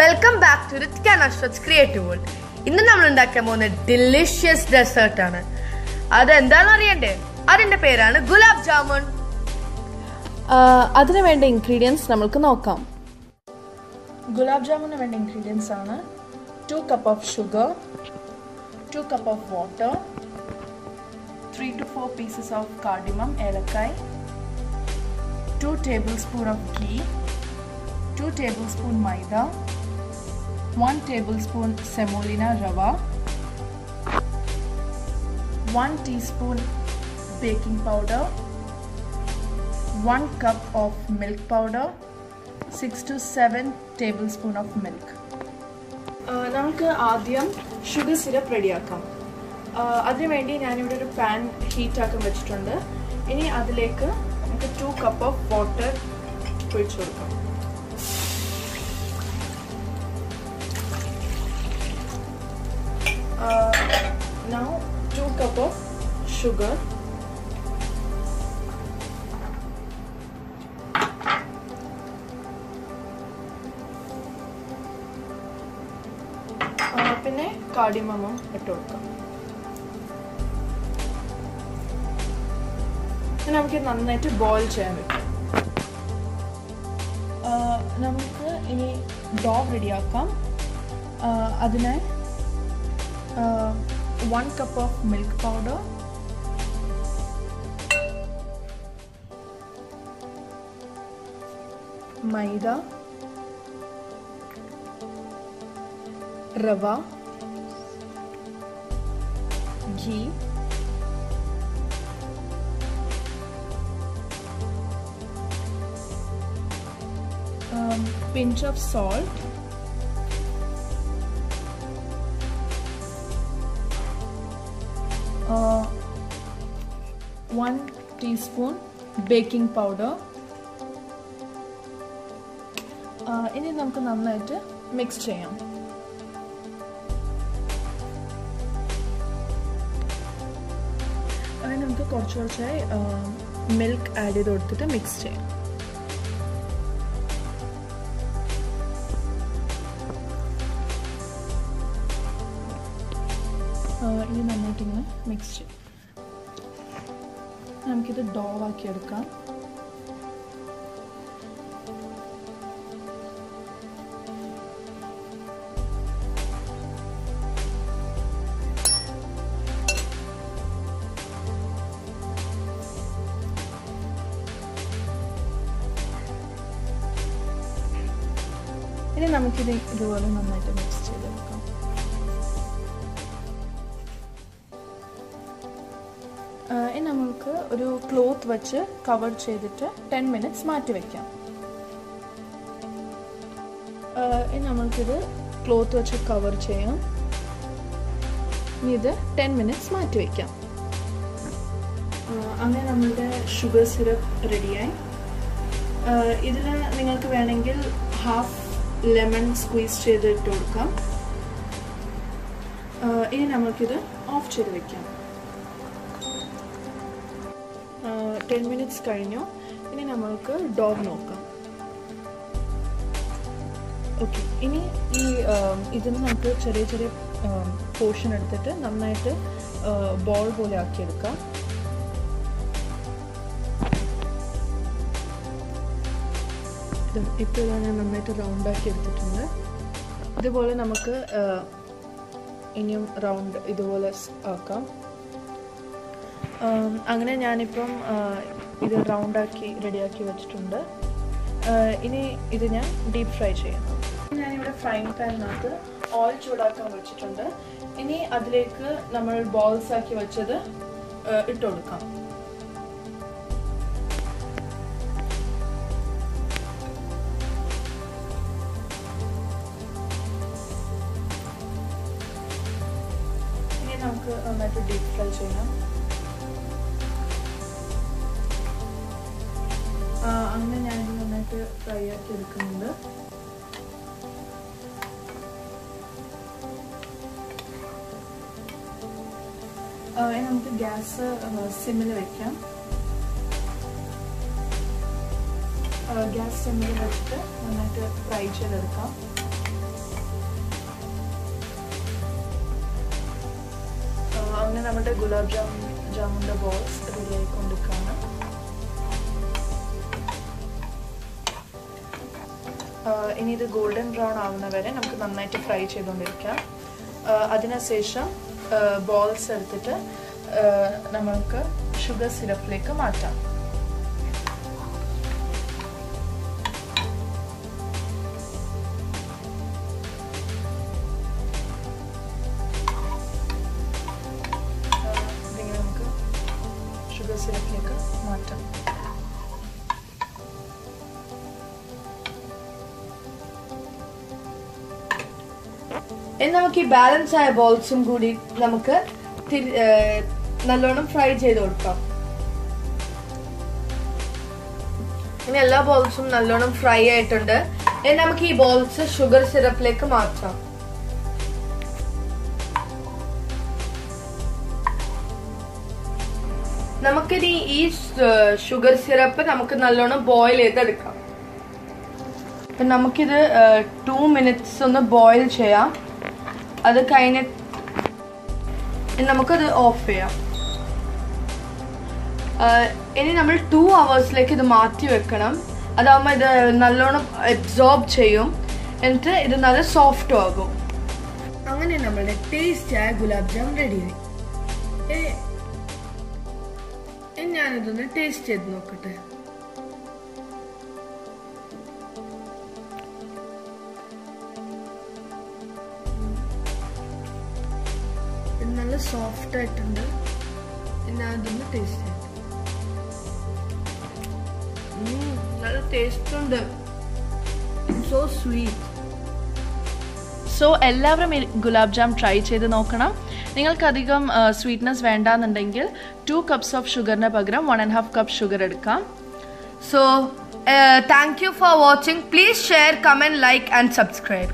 Welcome back to Ritka Nasrath creative world ഇന്ന് നമ്മൾ ഉണ്ടാക്കാൻ പോകുന്ന ഡിലിഷ്യസ് ഡെസേർട്ട് ആണ്. അതെന്താണെന്ന് അറിയണ്ടേ? അതിന്റെ പേരാണ് ഗുലാബ് ജാമുൻ. അതിന് വേണ്ട ഇൻഗ്രീഡിയൻസ് നമുക്ക് നോക്കാം. ഗുലാബ് ജാമുന് വേണ്ട ഇൻഗ്രീഡിയൻസ് ആണ് two cup of sugar two cup of water three to four pieces of cardamom ഏലക്കായ് two tablespoon of ghee two tablespoon maida one tablespoon semolina rava one teaspoon baking powder one cup of milk powder, 6 to 7 spoon of milk നമുക്ക് ആദ്യം sugar syrup റെഡിയാക്കാം അതിനുവേണ്ടി ഞാനിവിടെ ഒരു pan ഹീറ്റാക്കാൻ വെച്ചിട്ടുണ്ട്. ഇനി അതിലേക്ക് നമുക്ക് ടു കപ്പ് ഓഫ് വാട്ടർ ഒഴിച്ചു കൊടുക്കാം. Now two cup of sugar പിന്നെ കാടിമമും ഇട്ട് കൊടുക്കാം. നമുക്ക് നന്നായിട്ട് ബോയിൽ ചെയ്യാൻ പറ്റും. നമുക്ക് ഇനി ഡോ റെഡിയാക്കാം അതിന് 1 cup of milk powder. Maida. Rava. Ghee. Um, pinch of salt. One teaspoon baking powder. Uh, ഇനി നമുക്ക് നന്നായിട്ട് മിക്സ് ചെയ്യാം. അങ്ങനെ നമുക്ക് കുറച്ച് കുറച്ചായി മിൽക്ക് ആഡ് ചെയ്ത് കൊടുത്തിട്ട് മിക്സ് ചെയ്യാം. ഇനി നന്നായിട്ട് ഇങ്ങനെ മിക്സ് ചെയ്യും നമുക്കിത് ഡോ ആക്കി എടുക്കാം. ഇനി നമുക്കിത് ഇതുപോലെ നന്നായിട്ട് മിക്സ് ചെയ്തെടുക്കാം. നമുക്ക് ഒരു ക്ലോത്ത് വെച്ച് കവർ ചെയ്തിട്ട് ടെൻ മിനിറ്റ്സ് മാറ്റി വയ്ക്കാം ഇനി നമ്മൾക്കിത് ക്ലോത്ത് വെച്ച് കവർ ചെയ്യാം. ഇനി ഇത് ടെൻ മിനിറ്റ്സ് മാറ്റി വയ്ക്കാം അങ്ങനെ നമ്മളുടെ ഷുഗർ സിറപ്പ് റെഡിയായി. ഇതിൽ നിങ്ങൾക്ക് വേണമെങ്കിൽ ഹാഫ് ലെമൺ സ്ക്വീസ് ചെയ്ത് ഇട്ട് കൊടുക്കാം ഇനി നമുക്കിത് ഓഫ് ചെയ്ത് വെക്കാം. ടെൻ മിനിറ്റ്സ് കഴിഞ്ഞു. ഇനി നമ്മൾക്ക് ഡോഗ് നോക്കാം. ഓക്കെ ഇനി ഈ ഇതിന് നമുക്ക് ചെറിയ ചെറിയ പോർഷൻ എടുത്തിട്ട് നന്നായിട്ട് ബോൾ പോലെ ആക്കിയെടുക്കാം. ഇപ്പോൾ ഞാൻ നന്നായിട്ട് റൗണ്ടാക്കി എടുത്തിട്ടുണ്ട്. ഇതുപോലെ നമുക്ക് ഇനിയും റൗണ്ട് ഇതുപോലെ ആക്കാം. അങ്ങനെ ഞാനിപ്പം ഇത് റൗണ്ടാക്കി റെഡിയാക്കി വെച്ചിട്ടുണ്ട്. ഇനി ഇത് ഞാൻ ഡീപ് ഫ്രൈ ചെയ്യണം ഞാനിവിടെ ഫ്രൈങ് പാനിനകത്ത് ഓയിൽ ചൂടാക്കാൻ വെച്ചിട്ടുണ്ട്. ഇനി അതിലേക്ക് നമ്മൾ ബോൾസ് ആക്കി വെച്ചത് ഇട്ട് കൊടുക്കാം. നമുക്ക് നന്നായിട്ട് ഡീപ് ഫ്രൈ ചെയ്യാം. അങ്ങനെ ഞാനിത് നന്നായിട്ട് ഫ്രൈ ആക്കി എടുക്കുന്നുണ്ട്. നമുക്ക് ഗ്യാസ് സിമ്മിൽ വെക്കാം. ഗ്യാസ് സിമ്മിൽ വെച്ചിട്ട് നന്നായിട്ട് ഫ്രൈ ചെയ്തെടുക്കാം. അങ്ങനെ നമ്മുടെ ഗുലാബ് ജാമു ജാമുന്റെ ബോൾസ് റെഡി ആയിക്കൊണ്ടിരിക്കുകയാണ്. ഇനി ഇത് ഗോൾഡൻ ബ്രൗൺ ആവുന്ന വരെ നമുക്ക് നന്നായിട്ട് ഫ്രൈ ചെയ്തുകൊണ്ടിരിക്കാം. അതിനുശേഷം ബോൾസ് എടുത്തിട്ട് നമ്മൾക്ക് ഷുഗർ സിറപ്പിലേക്ക് മാറ്റാം. ഇനി നമുക്ക് ഈ ബാലൻസ് ആയ ബോൾസും കൂടി നമുക്ക് നല്ലോണം ഫ്രൈ ചെയ്ത് കൊടുക്കാം. ഇനി എല്ലാ ബോൾസും നല്ലോണം ഫ്രൈ ആയിട്ടുണ്ട്. ഇനി നമുക്ക് ഈ ബോൾസ് ഷുഗർ സിറപ്പിലേക്ക് മാറ്റാം. നമുക്കിനി ഈ ഷുഗർ സിറപ്പ് നമുക്ക് നല്ലോണം ബോയിൽ ചെയ്തെടുക്കാം. അപ്പൊ നമുക്കിത് ടു മിനിറ്റ്സ് ഒന്ന് ബോയിൽ ചെയ്യാം. അത് കഴിഞ്ഞ് നമുക്കത് ഓഫ് ചെയ്യാം. ഇനി നമ്മൾ ടു അവേഴ്സിലേക്ക് ഇത് മാറ്റി വെക്കണം. അതാകുമ്പോൾ ഇത് നല്ലോണം അബ്സോർബ് ചെയ്യും. എന്നിട്ട് ഇത് നല്ല സോഫ്റ്റ് ആകും. അങ്ങനെ നമ്മുടെ ടേസ്റ്റ് ആയ ഗുലാബ് ജാം റെഡിയായി ഞാനിതൊന്ന് ടേസ്റ്റ് ചെയ്ത് നോക്കട്ടെ. നല്ല സോഫ്റ്റ് ആയിട്ടുണ്ട്. പിന്നെ അതൊന്ന് ടേസ്റ്റ് നല്ല ടേസ്റ്റ് ഉണ്ട്. സോ സ്വീറ്റ് സോ എല്ലാവരും ഗുലാബ് ജാം ട്രൈ ചെയ്ത് നോക്കണം. നിങ്ങൾക്കധികം സ്വീറ്റ്നെസ് വേണ്ടാന്നുണ്ടെങ്കിൽ ടു കപ്സ് ഓഫ് ഷുഗറിന് പകരം one and half cup sugar എടുക്കാം. So thank you for watching please share comment like and subscribe.